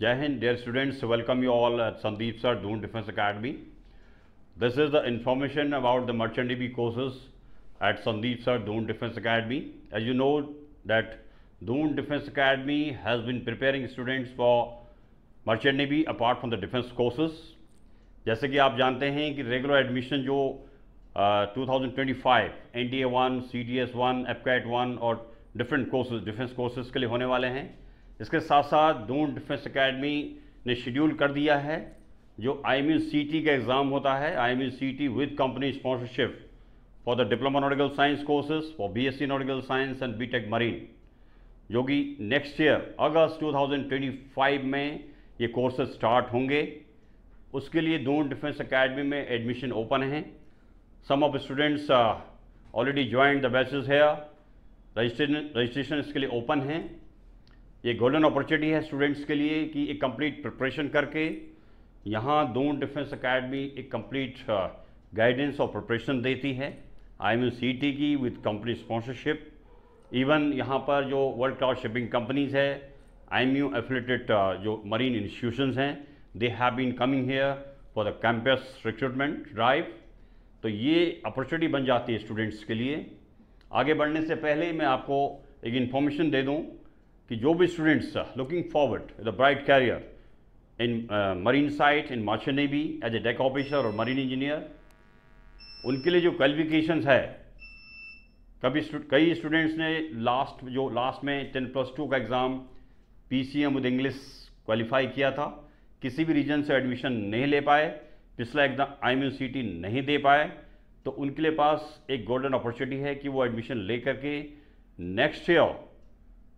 Jai Hind dear students welcome you all Sandeep sir Dhun defence academy this is the information about the merchant DB courses at Sandeep sir Dhun defence academy as you know that Dhun defence academy has been preparing students for merchant DB apart from the defence courses जैसे कि आप जानते हैं कि regular admission जो two thousand twenty five N D A one C D S one और different courses defence courses के लिए होने वाले हैं। इसके साथ साथ दून डिफेंस एकेडमी ने शेड्यूल कर दिया है, जो आई एम टी का एग्ज़ाम होता है। I M T with company sponsorship for the diploma nautical science courses for B S C nautical science and B tech marine जो कि नेक्स्ट ईयर अगस्त 2025 में ये कोर्सेज स्टार्ट होंगे। उसके लिए दून डिफेंस एकेडमी में एडमिशन ओपन है। Some of students already join the batches है रजिस्ट्रेशन रजिस्ट्रेशन इसके लिए ओपन है। ये गोल्डन अपॉर्चुनिटी है स्टूडेंट्स के लिए कि एक कंप्लीट प्रिपरेशन करके यहाँ दून डिफेंस एकेडमी एक कंप्लीट गाइडेंस और प्रिपरेशन देती है। आई एम सी टी की विद कंपनी स्पॉन्सरशिप इवन यहाँ पर जो वर्ल्ड क्लास शिपिंग कंपनीज़ है आई एम यू एफिलेटेड जो मरीन इंस्टीट्यूशंस हैं they have been coming here for the campus recruitment drive तो ये अपॉर्चुनिटी बन जाती है स्टूडेंट्स के लिए। आगे बढ़ने से पहले मैं आपको एक इन्फॉर्मेशन दे दूँ। कि जो भी students looking forward the bright career in marine site in merchant navy as a deck officer और मरीन इंजीनियर उनके लिए जो क्वालिफिकेशन है, कभी कई स्टूडेंट्स ने लास्ट जो लास्ट में टेन प्लस टू का exam P C M with English qualify किया था, किसी भी रीजन से एडमिशन नहीं ले पाए, पिछला exam I M C T नहीं दे पाए तो उनके लिए पास एक गोल्डन अपॉर्चुनिटी है कि वो एडमिशन ले करके नेक्स्ट ईयर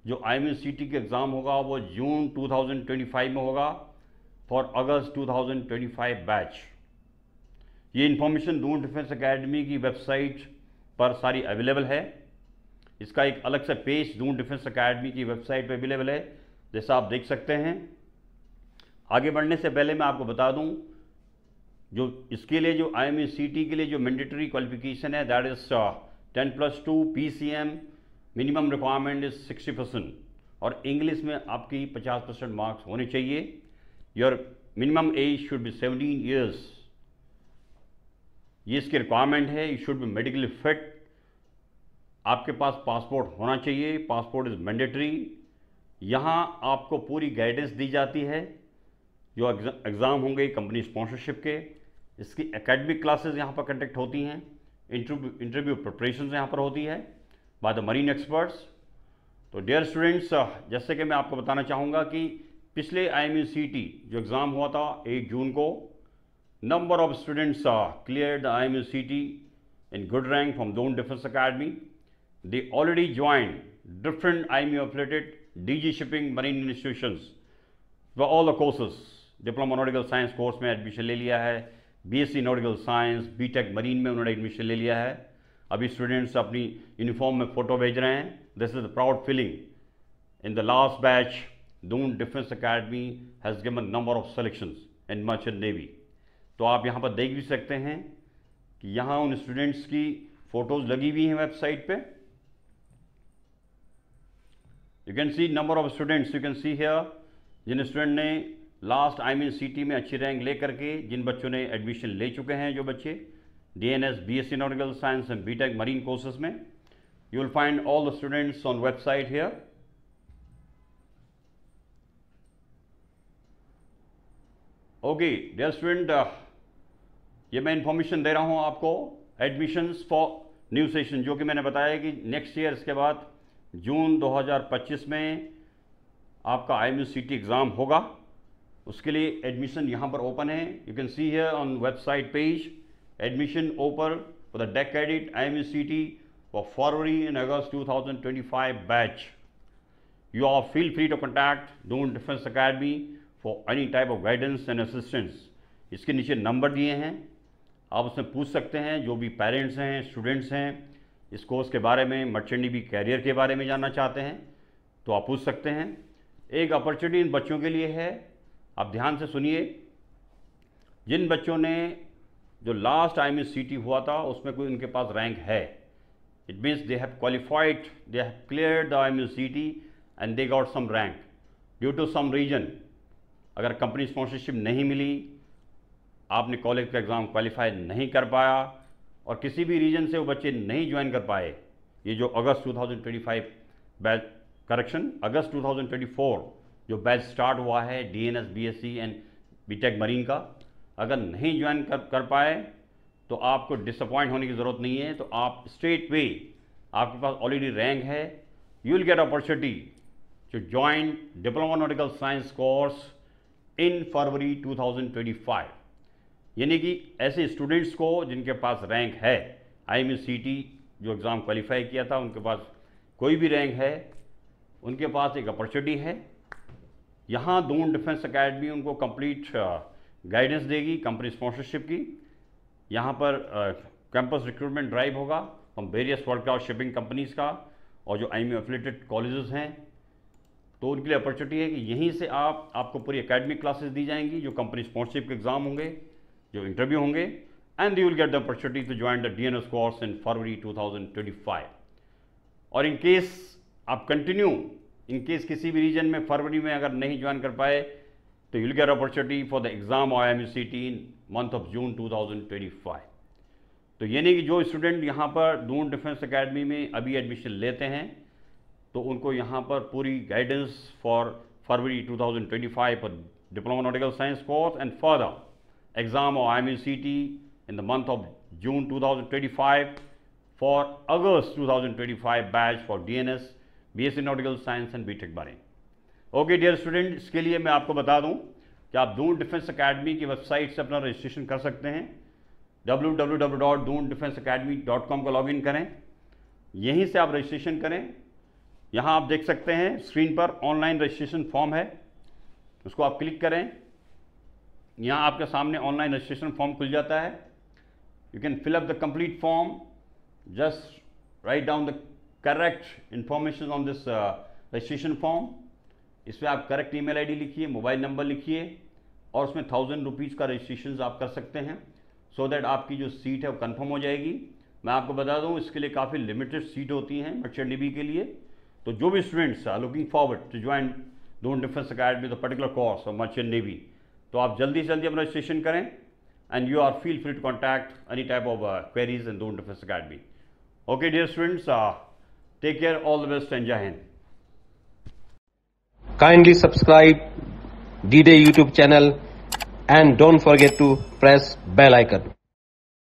जो आई एम सी टी का एग्ज़ाम होगा, वो जून 2025 में होगा फॉर अगस्त 2025 बैच ये इन्फॉर्मेशन दून डिफेंस एकेडमी की वेबसाइट पर सारी अवेलेबल है. इसका एक अलग से पेज दून डिफेंस एकेडमी की वेबसाइट पर अवेलेबल है, जैसा आप देख सकते हैं. आगे बढ़ने से पहले मैं आपको बता दूँ, जो इसके लिए जो आई एम के लिए जो मैंडेटरी क्वालिफिकेशन है that is ten plus two P C M minimum requirement is sixty percent और इंग्लिश में आपकी पचास परसेंट मार्क्स होने चाहिए। Your minimum age should be seventeen years ये इसकी रिक्वायरमेंट है you should be medically fit आपके पास पासपोर्ट होना चाहिए पासपोर्ट इज़ मैंडेटरी यहाँ आपको पूरी गाइडेंस दी जाती है। जो एग्ज़ाम होंगे कंपनी स्पॉन्सरशिप के। इसकी एकेडमिक क्लासेस यहाँ पर कंडक्ट होती हैं। इंटरव्यू इंटरव्यू प्रिपरेशन यहाँ पर होती है। बाय द मरीन एक्सपर्ट्स तो डियर स्टूडेंट्स जैसे कि मैं आपको बताना चाहूँगा कि पिछले आई जो एग्ज़ाम हुआ था एक जून को number of students clear the I in good rank from Doon defence academy they already join different I M affiliated DG shipping marine institutions व all the courses diploma nautical science course में admission ले लिया है BSc nautical science BTech marine में उन्होंने admission ले लिया है। अभी स्टूडेंट्स अपनी यूनिफॉर्म में फ़ोटो भेज रहे हैं। This is proud feeling in the last batch Doon defence academy has given number of selections in merchant navy तो आप यहाँ पर देख भी सकते हैं कि यहाँ उन स्टूडेंट्स की फ़ोटोज़ लगी हुई हैं वेबसाइट पे। You can see number of students you can see here Jin student ने लास्ट आई मीन सी में अच्छी रैंक ले करके जिन बच्चों ने एडमिशन ले चुके हैं, जो बच्चे। C nautical science and B tech marine courses में। You will find all the students on website here okay dear student ये मैं इंफॉर्मेशन दे रहा हूँ आपको। एडमिशन्स फॉर न्यू सेशन जो कि मैंने बताया कि नेक्स्ट ईयर इसके बाद जून 2025 में आपका I M U C T exam होगा। उसके लिए एडमिशन यहाँ पर ओपन है। You can see here on website page the deck credit I M C T for February in August 2025 batch you are feel free to contact Doon defence academy for any type of guidance and assistance इसके नीचे number दिए हैं। आप उसमें पूछ सकते हैं, जो भी पेरेंट्स हैं स्टूडेंट्स हैं, इस कोर्स के बारे में, मर्चेंडी भी कैरियर के बारे में जानना चाहते हैं तो आप पूछ सकते हैं। एक अपॉर्चुनिटी इन बच्चों के लिए है। आप ध्यान से सुनिए। जिन बच्चों ने जो लास्ट आई सी टी हुआ था, उसमें कोई उनके पास रैंक है। It means they have qualified they have clear the I C T and they got some rank due to some reason अगर कंपनी स्पॉन्सरशिप नहीं मिली, आपने कॉलेज का एग्ज़ाम क्वालिफाई नहीं कर पाया और किसी भी रीजन से वो बच्चे नहीं ज्वाइन कर पाए, ये जो अगस्त 2025 बैच करेक्शन अगस्त 2024 जो बैच स्टार्ट हुआ है DNS BSc and BTech marine का अगर नहीं ज्वाइन कर कर पाए तो आपको डिसअपॉइंट होने की ज़रूरत नहीं है तो आप स्ट्रेट वे आपके पास ऑलरेडी रैंक है। You will get opportunity to join diploma nautical science course in February 2025 यानी कि ऐसे स्टूडेंट्स को जिनके पास रैंक है आई जो एग्ज़ाम क्वालिफाई किया था, उनके पास कोई भी रैंक है, उनके पास एक अपॉर्चुनिटी है। यहाँ दून डिफेंस अकेडमी उनको कंप्लीट गाइडेंस देगी कंपनी स्पॉन्सरशिप की। यहाँ पर कैंपस रिक्रूटमेंट ड्राइव होगा from various world class shipping companies का और जो आई एफिलेटेड कॉलेजेस हैं तो उनके लिए अपॉर्चुनिटी है कि यहीं से आप, आपको पूरी एकेडमिक क्लासेस दी जाएँगी, जो कंपनी स्पॉन्सरशिप के एग्ज़ाम होंगे, जो इंटरव्यू होंगे and you will get the opportunity to join the D N S course in February 2025 और इन केस आप कंटिन्यू इन केस किसी भी रीजन में फरवरी में अगर नहीं ज्वाइन कर पाए तो you'll get opportunity for the exam I M T in month of June 2025 तो यानी कि जो स्टूडेंट यहाँ पर दून डिफेंस एकेडमी में अभी एडमिशन लेते हैं तो उनको यहाँ पर पूरी गाइडेंस फॉर फरवरी 2025 पर diploma nautical science course and further exam of I M C T in the month of June 2025 फॉर अगस्त 2025 batch for D N S B S C nautical okay dear student इसके लिए मैं आपको बता दूँ कि आप दून डिफेंस अकेडमी की वेबसाइट से अपना रजिस्ट्रेशन कर सकते हैं। www.doondefenseacademy.com को लॉगिन करें। यहीं से आप रजिस्ट्रेशन करें। यहाँ आप देख सकते हैं स्क्रीन पर ऑनलाइन रजिस्ट्रेशन फॉर्म है। उसको आप क्लिक करें। यहाँ आपके सामने ऑनलाइन रजिस्ट्रेशन फॉर्म खुल जाता है। You can fill up the complete form just write down the correct information on this registration form इसमें आप करेक्ट ईमेल आईडी लिखिए मोबाइल नंबर लिखिए, और उसमें थाउज़ेंड रुपीज़ का रजिस्ट्रेशन आप कर सकते हैं सो so दैट आपकी जो सीट है वो कन्फर्म हो जाएगी। मैं आपको बता दूँ, इसके लिए काफ़ी लिमिटेड सीट होती हैं मर्चेंट नेवी के लिए। तो जो भी students are looking forward to join Don defence academy the particular course of merchant navy तो आप जल्दी से जल्दी अपना रजिस्ट्रेशन करें and you are feel free to contact any type of queries in Don defence academy okay dear students take care all the best and जय Hind Kindly subscribe D-Day YouTube channel and don't forget to press bell icon.